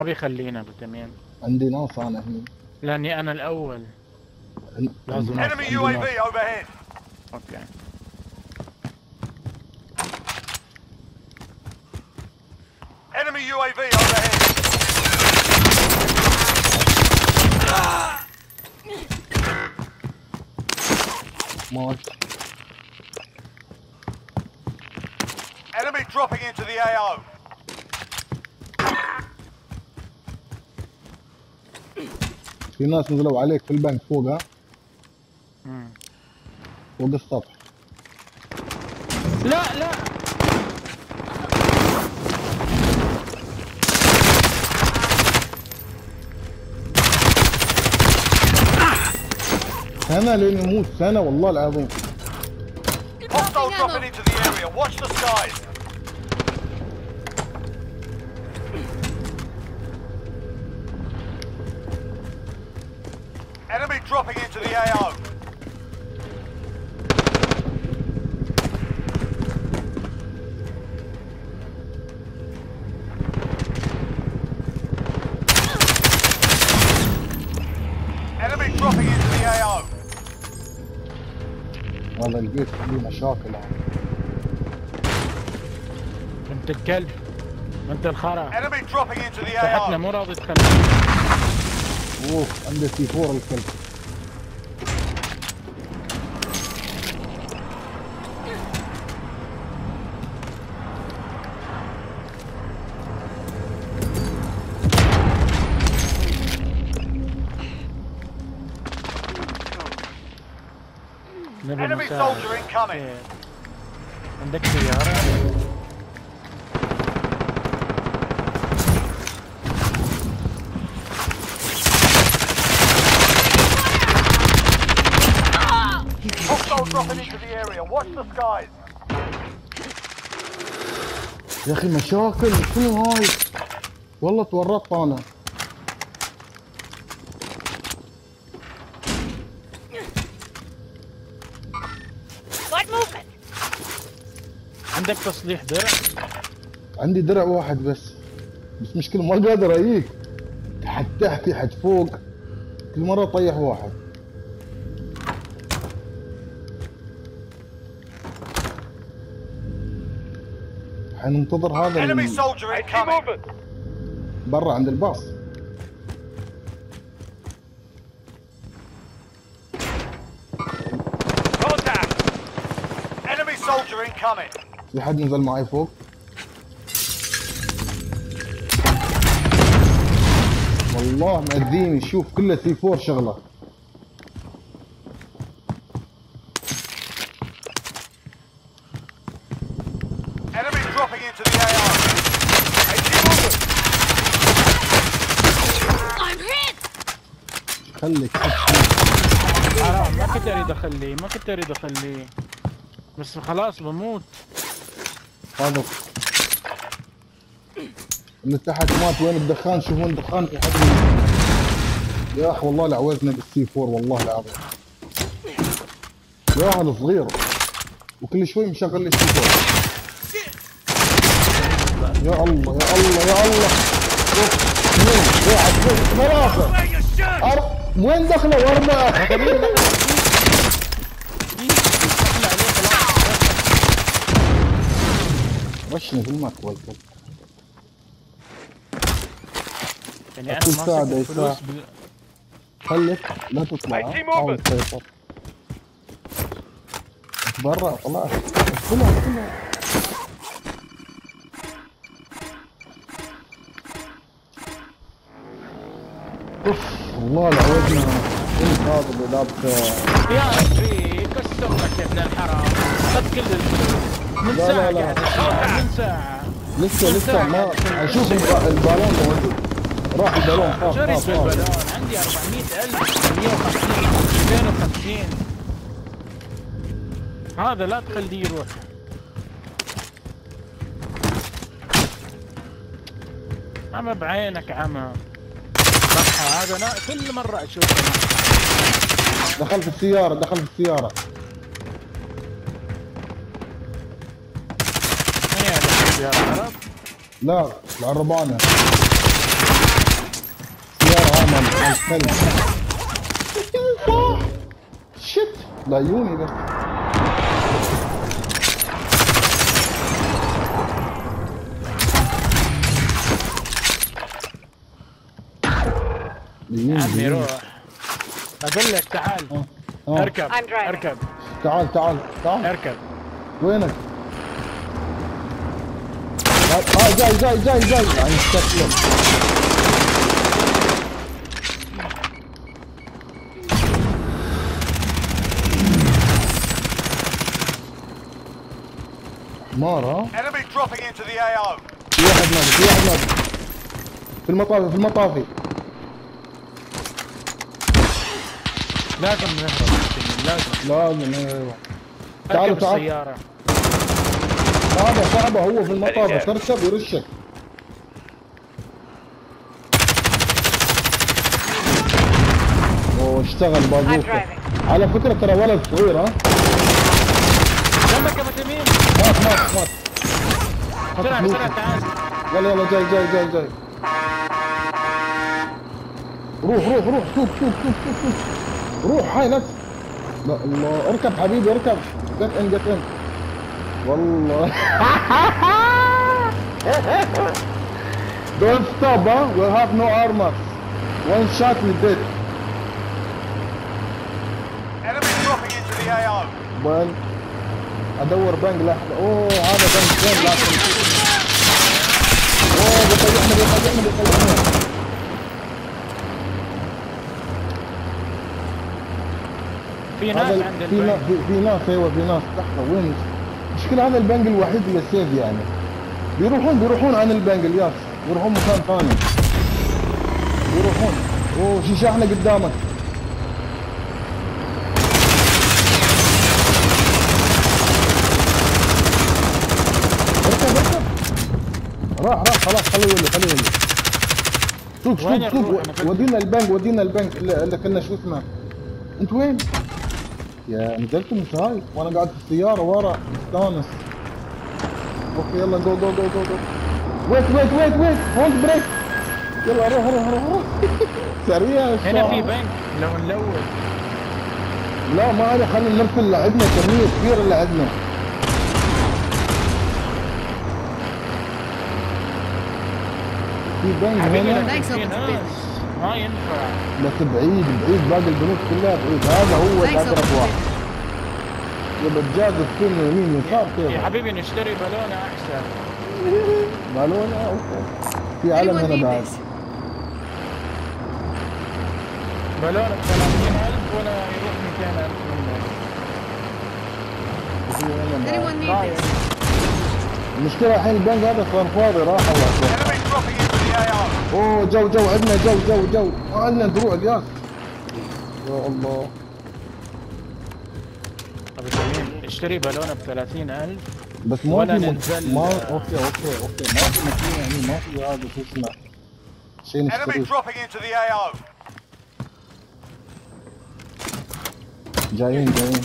ما بيخلينا بتمين عندي ناس أنا هني لأني أنا الأول لازم Enemy ناس. UAV overhead. أوكي Enemy UAV overhead. مات Enemy dropping into the AO. في ناس نزلوا عليك في البنك فوق ها مم. فوق السطح لا لا سنة لين يموت سنة والله العظيم Hostile dropping into the area. Watch the skies. The AO. Enemy dropping into the AO. هذا البيت فيه مشاكل هذا. بنت الكلب بنت الخرا Enemy dropping into the AO. مو راضي تخلي اوف عنده C4 الكلب Watch the skies. يا أخي مشاكل شنو هاي. والله تورطت أنا. عندك تصليح درع؟ عندي درع واحد بس. بس مشكلة ما قادر اجيك حد تحتي حد فوق. كل مرة طيح واحد. حننتظر هذا ال-. برا عند الباص. Contact. Enemy soldier incoming. في حد نزل معي فوق. والله مأذيني. شوف كله C4 شغلة. خليك. حرام. ما كنت اريد أخليه ما كنت اريد أخليه. بس خلاص بموت. هذا اللي تحت مات وين الدخان شوفون الدخان في حد يا أخي والله لعوزنا بالسي فور والله العظيم يا أهل صغير وكل شوي مشغل لي السي فور يا الله يا الله يا الله واحد أر... وين دخلوا أربعة في المكوى الكلب يعني أنا ماسك الفلوس. بال... خليك لا تطلع. حاول. تسيطر برا طلعت ادخلها ادخلها أوف والله لعوزنا انت هذا اللي لابسه يا ربي كسر لك يا ابن الحرام. خذ كل الفلوس. من ساعة لا، لا. قاعد. من ساعة. لسه لسه ما أشوف الب- البالون موجود. راح البالون. خاف شريت خاف خاف بالبلون عندي 400000 150 250 هذا لا تخليه يروح. عمى بعينك عمى صح هذا أنا كل مرة أشوفه. دخل في السيارة دخل في السيارة. السيارة عرب لا العربانة. كلب صح شت. لعيوني بس عمي روح. أقول لك تعال. آه. آه. أركب. أركب. تعال تعال تعال. أركب. وينك؟ آه جاي جاي جاي جاي يعني شكله حمار ها Enemy dropping into the AO. في واحد نازل في واحد نازل في المطافي في المطافي. لازم نهرب لازم. لازم أيوه تعالوا تعالوا السيارة. صعبة صعبة. هو في المطافي تركب يرشك أوه اشتغل I'm بازوكا. على فكرة ترى ولد صغير ها؟ جنبك يا ابو تميم مات. مات مات بسرعة بسرعة تعال. يلا يلا جاي جاي جاي جاي. روح روح روح شوف شوف شوف شوف روح هاي لا لا الله. اركب حبيبي اركب. جت ان جت ان والله Don't stop, huh? We'll have no armor. One shot we dead. Enemy dropping into the AO. Well, ادور بنك لحظة اوه هذا بنك وين لكن اوه بيطيحنا بيطيحنا بيطيحنا في ناس عند في ناس في ناس أيوه في ناس لحظة وين المشكلة هذا البنك الوحيد اللي سيف يعني. بيروحون بيروحون عن البنك الياس. بيروحون مكان ثاني. بيروحون. أوه شي شاحنة قدامك. اركب اركب. راح راح خلاص خليه يولي خليه يولي. شوف شوف شوف. ودينا البنك ودينا البنك اللي كنا شو اسمه أنت وين؟ يا نزلت من هاي وأنا قاعد في السيارة ورا مستانس. okay يلا جو جو جو جو جو ويت ويت ويت ويت هولد بريك يلا روح روح روح روح. سريع هنا في. بنك لو نلوث. لا ما عليه خلينا نرسل اللي عندنا كمية كبيرة اللي عندنا. في بنك هنا؟ ما ينفع. بس بعيد بعيد باقي البنوك كلها بعيد. هذا هو Uncle واحد يبقى تجازف كله يمين يسار يا كيف حبيبي نشتري بالونة أحسن. بالونة okay. في علم هنا بعد. this? بالونة ب 30000 ولا يروح 200000 منه? المشكلة الحين البنك هذا صار فاضي راح الله Enemy dropping into the AO. أوه جو جو عندنا جو جو جو. ما عندنا دروع الياس. يا الله. أبو تميم اشتري بالونة ب 30000 بس ما ولا في ننزل- ما أوكي أوكي أوكي. ما في مكان يعني ما في هذا شو اسمه شيء Enemy نشتريه dropping into the AO. جايين جايين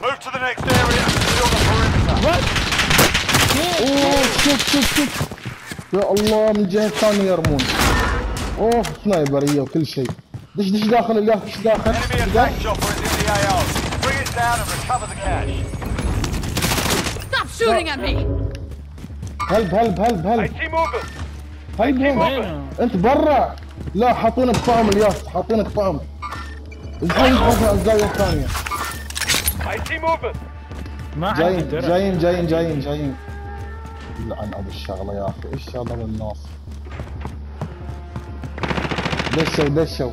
Move to the next area. Secure the perimeter. اوه شوف شوف شوف. يا الله من الجهه الثانية يرمون اوه سنايبريه وكل شيء. دش دش داخل الياس دش داخل. Stop shooting at me! هلب هلب هلب هلب. هلب انت برا. لا حاطينك طعم الياس. حاطينك طعم الحين نروح الزاوية الثانية. ما جايين جايين جايين جايين جايين. لعن ابو الشغلة يا أخي. إيش شغلة بالناس دشوا دشوا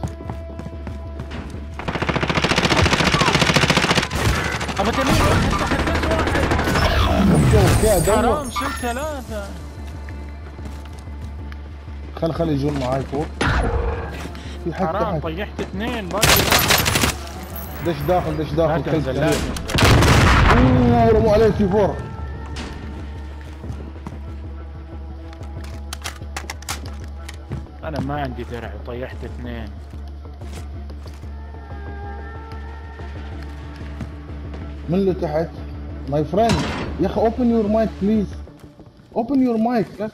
أبو تميم. حرام شلت ثلاثة. خل خل يجون معاي فوق في حد حرام تحت. طيحت اثنين باقي واحد. دش داخل؟ دش داخل؟ تنزل كل لا شيء. تنزل. أوه رموا عليه C4 أنا ما عندي درع طيحت اثنين. من اللي تحت؟ my friend يا أخي open your mic please open your mic بس.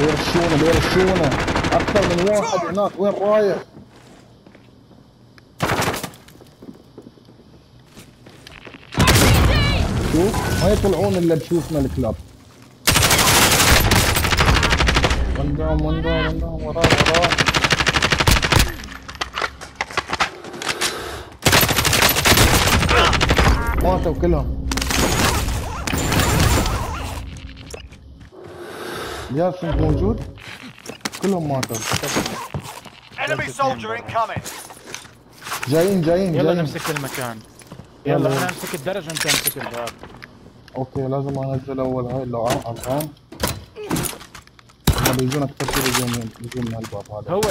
بيرشونا بيرشونا أكثر من واحد هناك. وين رايح؟ شوف ما يطلعون إلا بشوفنا الكلاب. down وراه وراه ماتوا كلهم ياس انت موجود؟ كلهم ماتوا Enemy soldier incoming. جايين جايين يلا جايين نمسك المكان يلا. يلا أنا أمسك الدرج وأنت أمسك الباب أوكي لازم أنزل أول هاي اللي على الارقام هم بيجون بيجون من هالباب هذا هو لو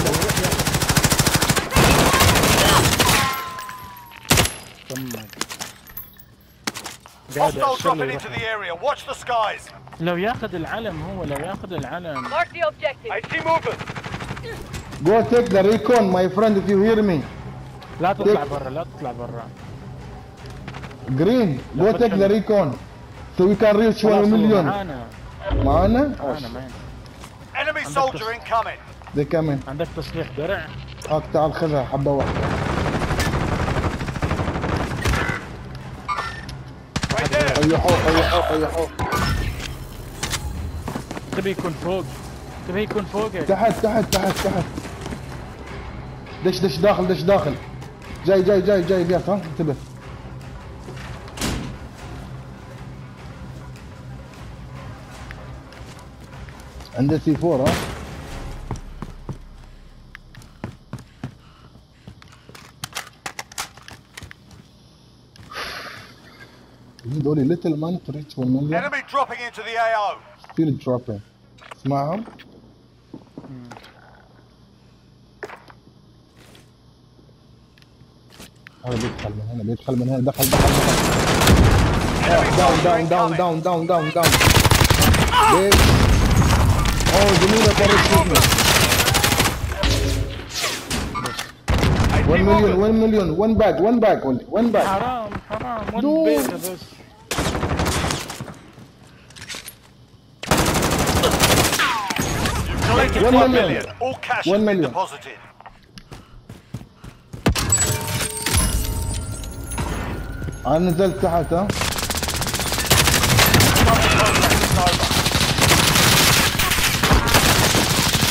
قاعد the the skies. لو ياخذ العلم هو لو ياخذ العلم. Mark the objective. I see movement. جو تيك ذا ريكون ماي فريند if you hear me. لا تطلع برا لا تطلع برا. جرين جو لا، تيك ذا بتكلم. ريكون so we can reach 1 خلاص هو million. معانا؟ معانا معانا. Enemy soldier incoming. they coming عندك تصليح درع؟ هاك تعال خذها حبة واحدة. Right there. ريحوه ريحوه ريحوه تبي يكون فوق. تبي يكون فوقك تحت تحت تحت تحت. دش دش داخل دش داخل. جاي جاي جاي جاي بياس ها انتبه. عنده سي 4 ها هذول ليتل مان ريتش والمليون Enemy dropping into the AO. فيل دروبين اسمعهم هذا بيدخل من هنا بيدخل من هنا. دخل دخل دخل. داون داون داون. داون داون داون داون ورا شوفنا I 1 see مليون movement. 1 مليون 1 باج 1 باج 1 باج حرام حرام دو. ون بيزة بس Collected One 1 million. All cash One has been million. deposited. أنا نزلت تحت ها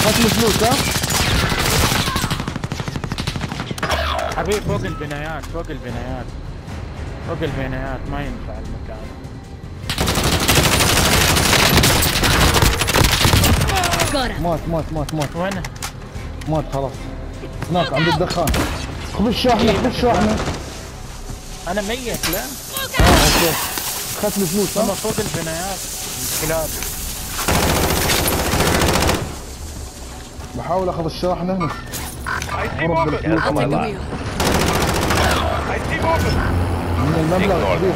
هات فلوس ها حبيبي فوق البنايات فوق البنايات. فوق البنايات ما ينفع المكان. مات مات مات مات. وين؟ مات خلاص. هناك عند الدخان. خذ الشاحنة خذ الشاحنة أنا ميت لا. آه okay. خذ لي فلوس هم ها فوق البنايات. الكلاب wheel. I see movement. من المبلغ كبير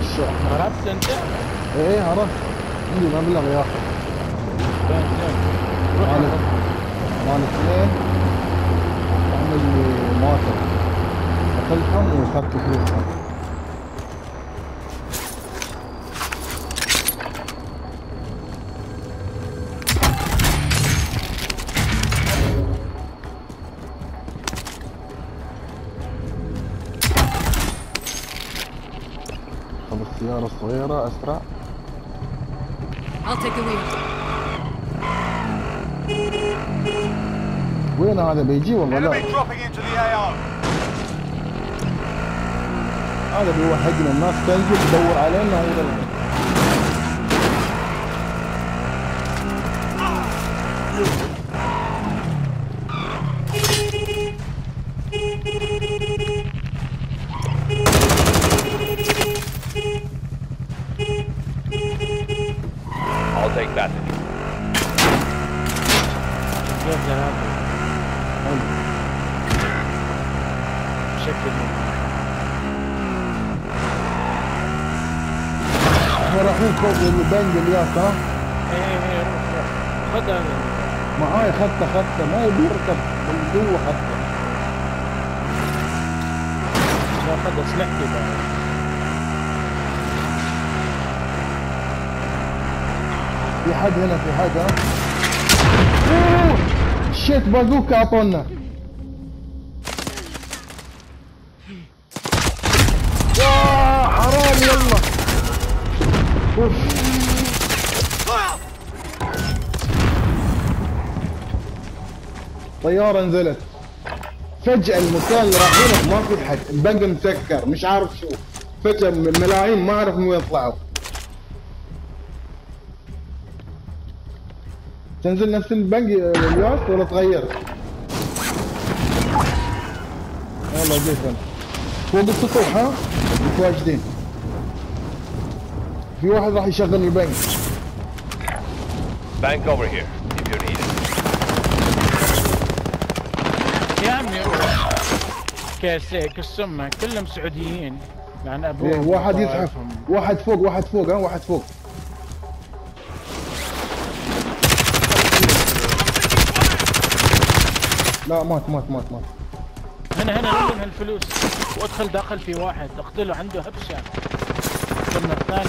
الشاحنة هربت انت إيه هربت. عندي مبلغ يا السيارة الصغيرة أسرع I'll take the wheel. وين هذا بيجي والله لا. هذا بيوهقنا الناس تنزل تدور علينا هذا I'll take that. كيف ثلاثة بالله. إحنا رايحين فوق البنك الياس ها؟ إيه إيه روح روح. خذ هذا. معاي خطه خطه ما يبي يركب من جوا خطه لا خذ اسلحتي بعد في حد هنا في حد ها؟ أوه! شيت بازوكا أعطونا. حرام يلا. أوف. طيارة نزلت. فجأة المكان اللي رايحينه ما في حد. البنك مسكر مش عارف شو. فجأة ملايين ما اعرف من وين طلعوا. تنزل نفس البنك الياس ولا تغير؟ والله جيت فوق السطوح ها؟ متواجدين في واحد راح يشغل البنك. Bank over here, if you need it. يا عمي روح كاسيك السمة كلهم سعوديين لأن إيه، ابوهم واحد يزحف. واحد فوق واحد فوق ها واحد فوق لا مات مات مات مات هنا هنا لم هالفلوس وادخل داخل في واحد اقتله عنده هبشة ثم الثاني.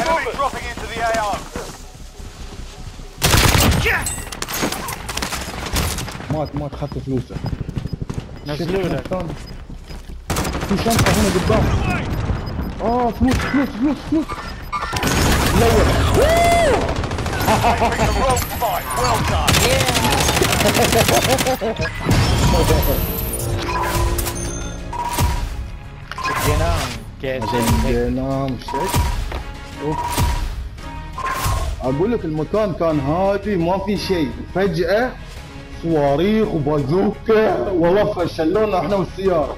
Enemy dropping into the AR. مات مات خدت فلوسه. نزلوا لك. في شنطة هنا قدام. آه فلوس فلوس فلوس فلوس. الأول. جنان. أوف. أقول لك المكان كان هادي ما في شيء. فجأة صواريخ وبازوكا والله فشلونا إحنا والسيارة